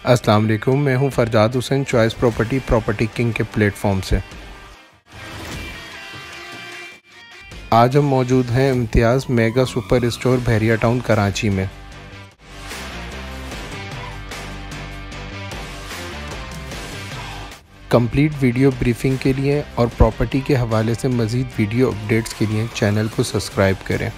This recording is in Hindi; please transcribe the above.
अस्सलाम वालेकुम, मैं हूँ Farzad Hussain, choice property property king के प्लेटफॉर्म से। आज हम मौजूद हैं Imtiaz mega super store Bahria town, Karachi में। कंप्लीट वीडियो ब्रीफिंग के लिए और प्रॉपर्टी के हवाले से मज़ीद वीडियो अपडेट्स के लिए चैनल को सब्सक्राइब करें।